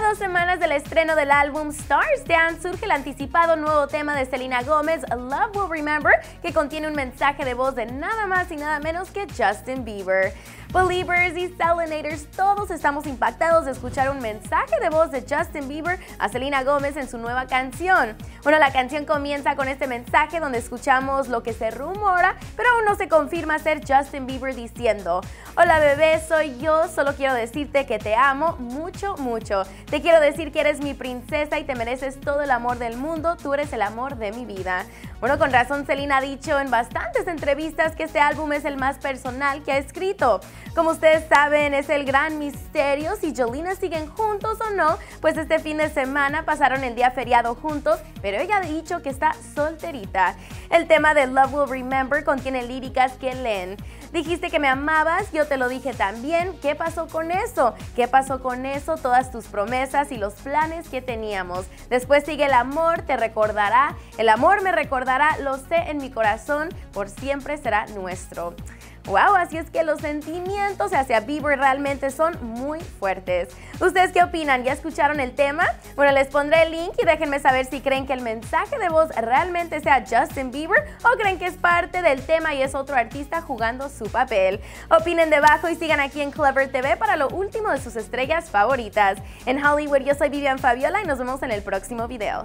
dos semanas del estreno del álbum Stars Dance surge el anticipado nuevo tema de Selena Gomez, Love Will Remember, que contiene un mensaje de voz de nada más y nada menos que Justin Bieber. Believers y Selenators, todos estamos impactados de escuchar un mensaje de voz de Justin Bieber a Selena Gomez en su nueva canción. Bueno, la canción comienza con este mensaje donde escuchamos lo que se rumora, pero aún no se confirma ser Justin Bieber diciendo, hola bebé, soy yo, solo quiero decirte que te amo mucho, mucho. Te quiero decir que eres mi princesa y te mereces todo el amor del mundo, tú eres el amor de mi vida. Bueno, con razón Selena ha dicho en bastantes entrevistas que este álbum es el más personal que ha escrito. Como ustedes saben, es el gran misterio si Jolina siguen juntos o no, pues este fin de semana pasaron el día feriado juntos, pero ella ha dicho que está solterita. El tema de Love Will Remember contiene líricas que leen. Dijiste que me amabas, yo te lo dije también. ¿Qué pasó con eso? ¿Qué pasó con eso? Todas tus promesas y los planes que teníamos. Después sigue el amor, te recordará. El amor me recordará, lo sé en mi corazón, por siempre será nuestro. Wow, así es que los sentimientos hacia Bieber realmente son muy fuertes. ¿Ustedes qué opinan? ¿Ya escucharon el tema? Bueno, les pondré el link y déjenme saber si creen que el mensaje de voz realmente sea Justin Bieber o creen que es parte del tema y es otro artista jugando su papel. Opinen debajo y sigan aquí en Clever TV para lo último de sus estrellas favoritas. En Hollywood yo soy Vivian Fabiola y nos vemos en el próximo video.